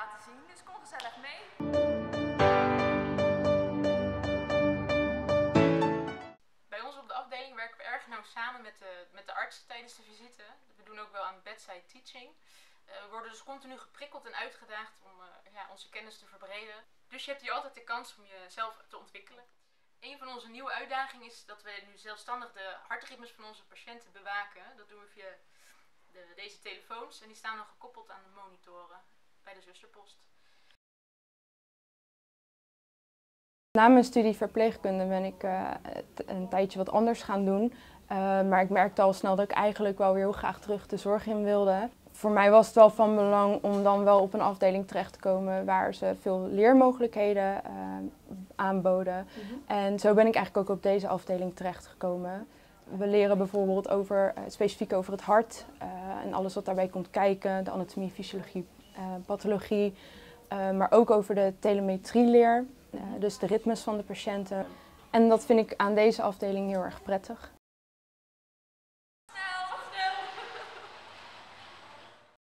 laten zien. Dus kom gezellig mee. Bij ons op de afdeling werken we erg nauw samen met de, met de artsen tijdens de visite. We doen ook wel aan bedside teaching. Eh, we worden dus continu geprikkeld en uitgedaagd om eh, ja, onze kennis te verbreden. Dus je hebt hier altijd de kans om jezelf te ontwikkelen. Een van onze nieuwe uitdagingen is dat we nu zelfstandig de hartritmes van onze patiënten bewaken. Dat doen we via de, deze telefoons en die staan dan gekoppeld aan de monitoren bij de zusterpost. Na mijn studie verpleegkunde ben ik uh, een tijdje wat anders gaan doen. Uh, maar ik merkte al snel dat ik eigenlijk wel weer heel graag terug de zorg in wilde. Voor mij was het wel van belang om dan wel op een afdeling terecht te komen waar ze veel leermogelijkheden uh, aanboden. Mm -hmm. En zo ben ik eigenlijk ook op deze afdeling terechtgekomen. We leren bijvoorbeeld over, specifiek over het hart en alles wat daarbij komt kijken, de anatomie, fysiologie, pathologie. maar ook over de telemetrieleer. Uh, dus de ritmes van de patiënten. En dat vind ik aan deze afdeling heel erg prettig.